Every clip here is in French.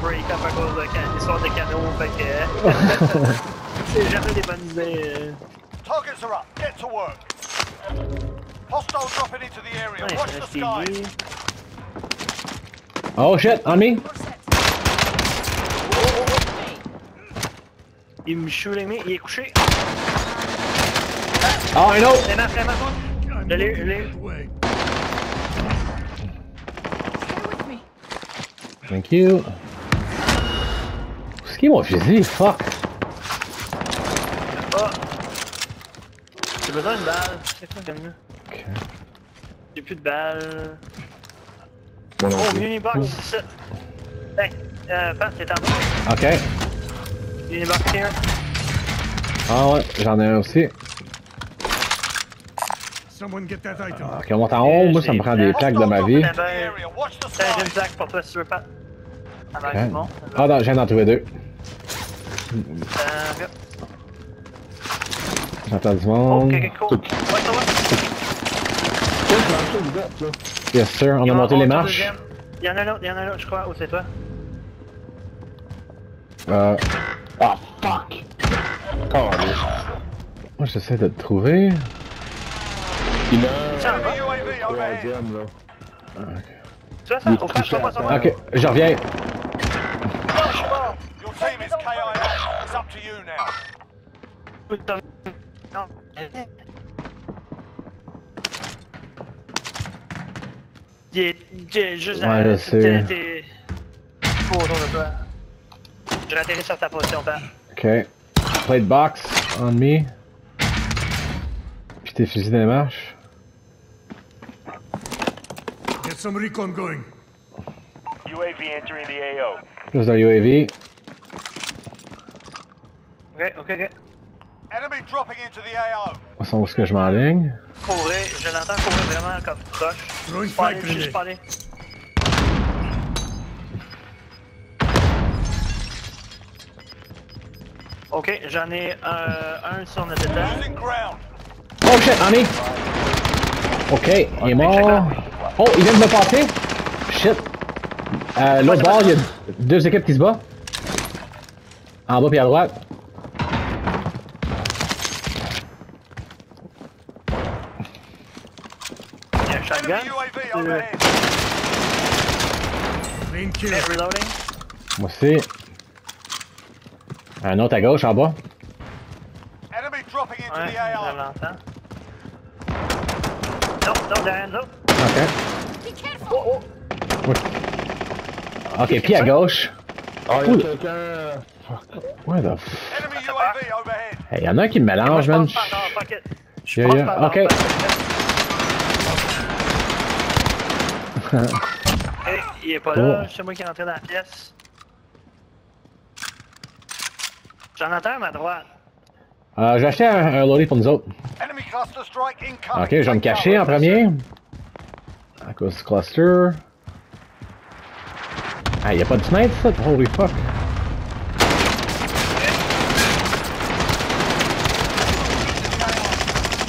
break-up à cause de can- l'histoire de canot, fait que. Euh, c'est jamais des bonnes idées. euh. Targets are up. Get to work. Hostiles dropping into the area. Ouais, Watch the skies. Oh shit, on me. Il me shooting me, il est couché. Oh, I know. C'est ma frère, ma Je l'ai, je l'ai. Thank you. Mon fusil? Fuck. Ah! J'ai besoin d'une balle. C'est quoi comme là? Ok. J'ai plus de balles. Non Oh. Unibox, c'est ça. Hey, euh, Pat, c'est en bas. Ok. Unibox here. Ah ouais, j'en ai un aussi. Item. Ok, on monte en haut. Moi, ça me prend des plaques de ma vie. Dropping into the area. Watch the T'as un skies. sac pour toi si tu veux pas. Ah ben, c'est bon. Ah non, je viens d'en trouver deux. Euh, J'entends du ok, cool. Ouais, ça va. Yes sir, on a monté les marches. Il y en a un autre, il y en a un autre, je crois. Où c'est toi? Euh, Ah, fuck! Oh, allez. moi j'essaie de te trouver. Il a Ça va? Là. Ça? Au. Ok, je reviens. Your team is KIA. It's up to you now. Non. Il est il est juste Ouais, je sais. t'es- t'es- Fou autour de toi. Je vais sur ta position, Pat. Ok. Plate box on me. Puis tes fusils des marches. Get some recon going. UAV entering the AO. Plus de UAV. Ok, ok, ok. Enemy dropping into the AO. On sait où est-ce que je m'enligne? Courir, je l'entends courir vraiment comme proche. Aller, fire je peux aller. Ok, j'en ai euh, un sur notre étage. Oh shit, on me. Ok, il est mort. Oh, il vient de me passer. Shit. Euh, l'autre bord, il y a deux équipes qui se battent. En bas puis à droite. Il y a un shotgun. Enemy UAV Euh, overhead. Clean reloading. Moi aussi. Un autre à gauche, en bas. Enemy dropping into Ouais, the je AO. l'entends. Non, non, derrière nous autres. Ok. Oh, oh. Ok, puis à gauche. Ah, il y a Cool. quelqu'un. euh, Where the f... Enemy UAV overhead. Hey, y'en a un qui me mélange, je man. pense pas, non, fuck it. Je ok. fuck it. Hey, il est pas Cool. là, c'est moi qui est rentré dans la pièce. J'en entends à ma droite. Euh, j'ai acheté un, un pour nous autres. Enemy cluster strike incoming. Ok, je vais me cacher en premier. À cause du cluster. Ah, y'a pas de snipe, ça? Holy fuck.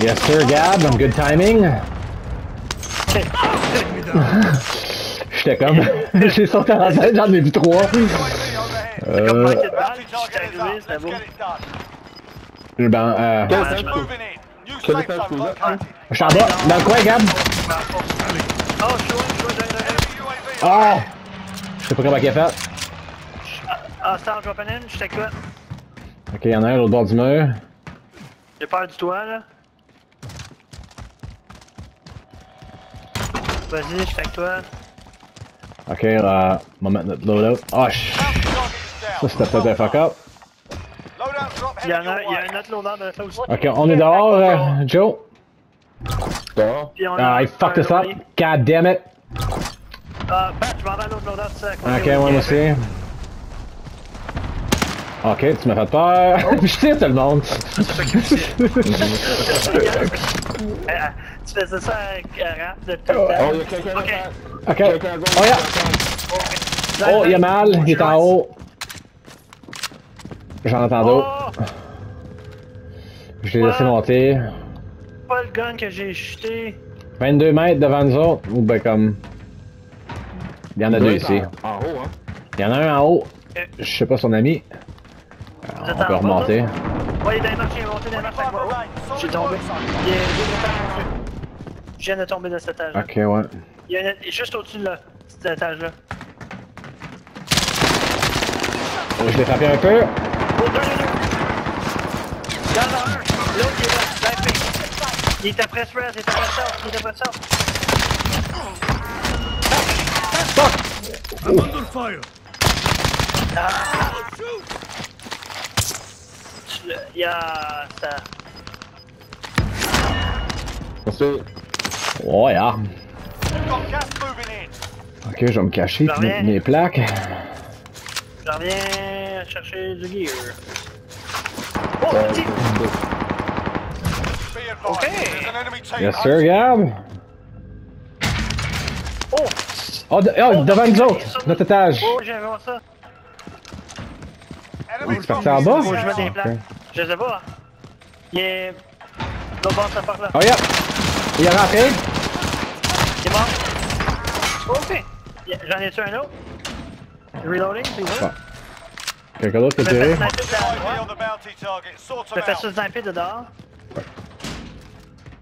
Yes, sir, Gab. I'm good timing. J'étais comme. J'ai sauté à la tête, j'en ai vu trois. Euh, je done. ben, euh. Je. Je suis en bas, dans le coin, Gab. Oh, je je Ah! overhead. Je sais pas comment il a fait. Ah, Star dropping in, je t'écoute. Ok, y'en a un à l'autre bord du mur. J'ai peur du toit, là. Vas-y, je suis avec toi. Ok, euh, on va mettre notre loadout. Oh, ch... Bounty target is Ça, down. c'était peut-être un fuck up. Loadout drop Il y en heading a, your il y a way. un autre loader de ça aussi. Ok, on est dehors, euh, Joe. Dehors. Puis on a Ah, I un fucked this up. loader. God damn it. Ah, Pat, je m'en vais à l'autre loader, tu sais. à côté Ok, tu m'as fait peur. Je tire tout le monde. Tu faisais ça euh, rap de tout le Oh, temps. il y a quelqu'un Ok. Ok. À. Oh, yeah. Oh, il y a mal. Il est en haut. J'en entends d'autres. Oh, Je l'ai laissé monter. pas le gun que j'ai jeté. 22 mètres devant nous autres. Ou ben comme. Il y en a deux ici. En haut, hein. Il y en a un en haut. Je sais pas son ami. Euh, on peut remonter. Ouais, il est dans les marches, il est monté dans les marches avec moi. Oh, J'ai tombé. Il est deux étages. Je viens de tomber de cet étage. Ok, ouais. Il y a un, juste au-dessus de là, cet étage-là. Je l'ai frappé un peu. Oh, deux, deux, deux. Il y en a un. L'autre, il est là. Sniping. Il est après Spress, il est après South, il est après South. I'm under fire. Tu le- Il y a ça. Merci. Ouais, arme. In. Ok, je vais me cacher mes, mes plaques. Je reviens chercher du gear. Oh, Euh, petit! Okay. team Yes, sir, Gab. Oh! Oh, de- oh, Oh, devant ok, nous autres, notre étage. Oh, j'ai vu ça. Enemy C'est parti en bas? Faut que je mette des plaques. Je sais pas. Il est. L'autre bord de cette porte-là. Oh, yeah. Il est rentré. Il est mort. Ok. J'en ai tué un autre? Reloading, c'est ça? Quelqu'un d'autre qui a tiré? Je out. ça sniper de dehors.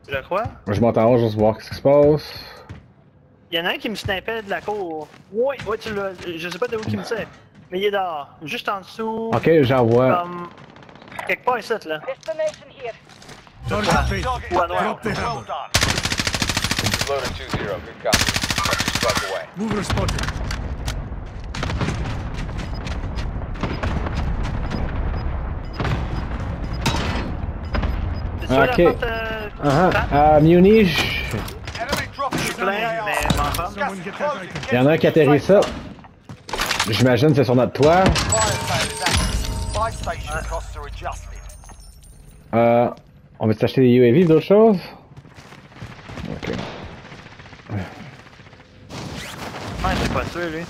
Je crois. Moi, je monte en haut juste voir ce qui se passe. Il y en a un qui me snipait de la cour. Oui, oui, tu l'as. Je sais pas de où qu'il me sait. Mais il est dehors. Juste en dessous. Ok, j'en vois. Comme. Quelque part ici, là. Destination here. Target paid. Target Well, is well. down. Drop the Well hammer. done. Loaded 2-0, good copy. Fuck away. Mover spotted. C'est sûr, Ok. porte. Euh, Ah ah. Euh, Muni, je- plein, mais m'en il y en a un qui atterrit ça. J'imagine que c'est sur notre toit. Euh, on va s'acheter des UAV d'autres choses? Ok. Ouais, c'est pas sûr, lui.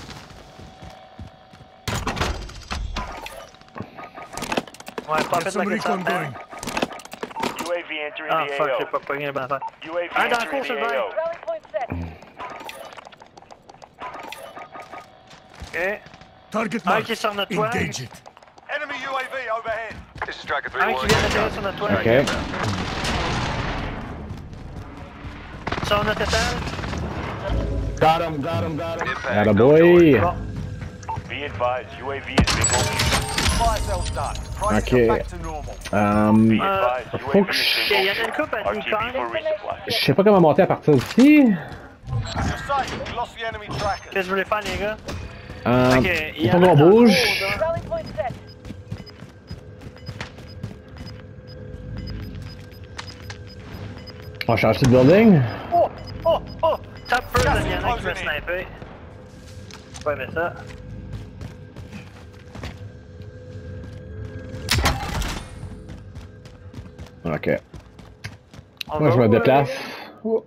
Ouais, pas fait la question. going. UAV entering Ah, the fuck, j'ai pas pogné affaire. UAV Un dans le cours, le set. Ok. Target Un marked. qui est sur notre toit. Engage it. Enemy UAV overhead. This is Striker Un qui vient d'atterrir sur notre toit. Ok. Sur notre étage. Got him, got him, got him. Atta boy. Be advised, UAV is Okay. to normal. Um, Uh, advised, faut que Ok, a resupply. je sais pas comment monter à partir d'ici. Qu'est-ce que je voulais faire, les gars? Euh, Ok, il faut qu'on a bouge. Là. Rally point set. On change de building. Oh, oh, oh! Top first, il y en a qui m'a sniper. Ouais, mais ça. Ok. On Moi, va je me où, déplace. euh?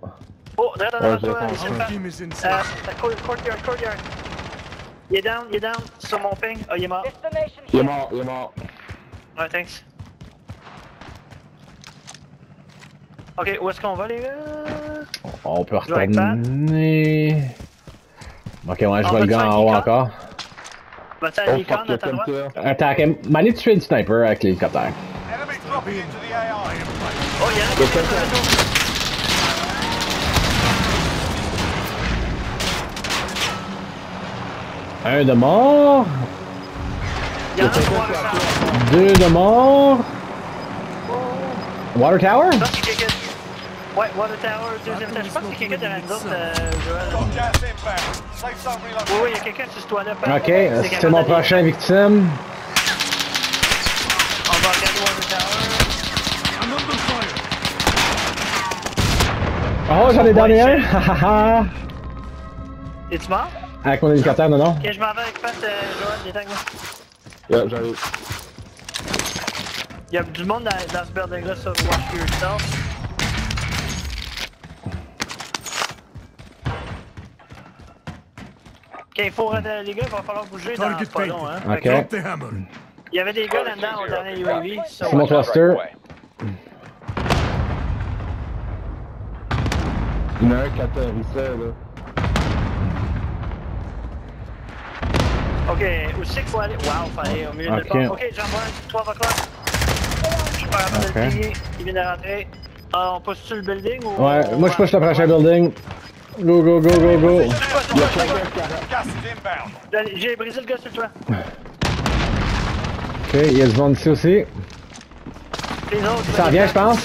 Oh, là, dans Ouais, la je toi, comprends. ici, Our pas. team is in Euh, safe. la cour- courtyard, courtyard. Il est down, il est down, sur mon ping. Ah, il est mort. Destination Il est here. mort, il est mort. Ouais, thanks. Ok, où est-ce qu'on va, les gars? On peut retourner. Ok, ouais, je On vois le gars en haut encore. À Oh l'icône fuck, à ta droite? Attaque. M'allez tuer une sniper avec l'hélicoptère. Oh, qui le. Un de mort. Il y en a qui Water Tower. Deux de mort. Water Tower? Je pense qu'il y a quelqu'un. Ouais, Water Tower, deuxième étage. Je pense qu'il y a quelqu'un derrière nous autres, euh, Joël. Oui, oui, il y a quelqu'un sur ce toit-là. Ok, c'est mon prochain victime. On va regarder Water Tower. Oh, j'en ai donné un! Hahaha! Es-tu mort? avec mon hélicoptère, non, non. Ok, je m'en vais avec Pat, euh, Joël, viens avec moi. Yeah, j'arrive. Il y a du monde dans, dans ce building-là, ça, watch yourself. Ok, il faut, euh, les gars, il va falloir bouger dans pas long, hein. Ok. Il y avait des gars là-dedans au dernier UAV, C'est mon cluster. Il y en a un qui atterrissait, là. Ok, où c'est qu'il faut aller? Wow, faut aller au milieu Ok. de le Ok, j'en vois un, 3 o'clock. Je suis pas capable de Ok. le plier. Il vient de rentrer. Ah, on pousse sur le building ou. Ouais, moi je push le prochain building. Go, go, go, go, go. J'ai brisé le gars sur le toit. Ok, il y a du monde ici aussi. Ça revient, je pense.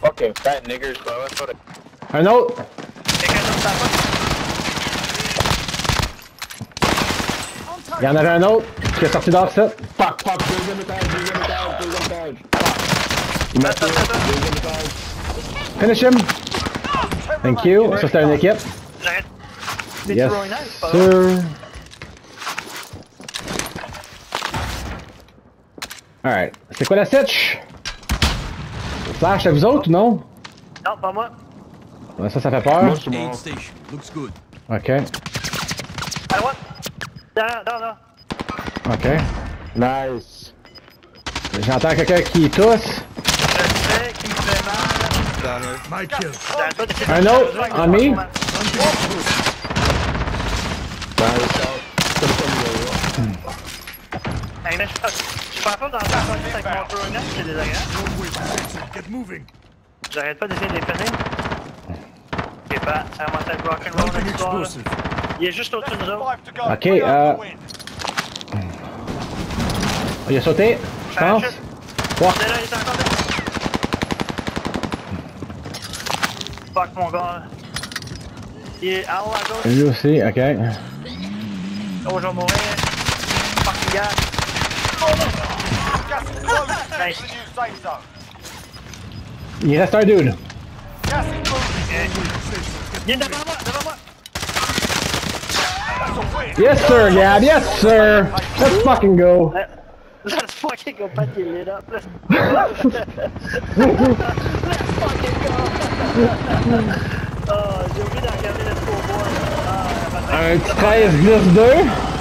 Fucking fat niggers, Un autre. Il y en avait un autre qui est sorti d'or, ça. Fuck, fuck, deuxième étage, deuxième étage, deuxième étage. Il m'a deuxième étage. Finish him. Thank you. Une équipe. J'arrête. C'est Yes, sir. Alright. C'est quoi la sitch? Flash, c'est vous autres ou non? Non, pas moi. Ça, ça fait peur. Moi, je mort. Looks good. Ok. À non, non. Ok. Nice. J'entends quelqu'un qui tousse. My kill. Un autre, on me. Hey, mais je je suis pas capable d'entrer en contact avec mon throwing knife, c'est désagréable. Don't wait. Jackson, get moving. J'arrête pas d'essayer de les pas, rock'n'roll là. explosive. Il est juste au-dessus de nous autres. Ok, euh. Il a sauté, je pense. Parachute. Ouais. C'est là, il est encore là. Fuck mon gars. Il est en haut à gauche. Lui aussi, ok. Oh, je vais mourir. Fuck the gars. Gas is closing. Nice. To the new safe zone. Il reste un dude. Gas is moving. Il est devant moi, devant moi. That's a win. Yes, sir, Gab. Yes, sir. Let's fucking go. Uh, Let's fucking go, pas qu'il est là. Let's fucking go. Oh, j'ai oublié de regarder le scoreboard. Ah, Un petit 13 10 2.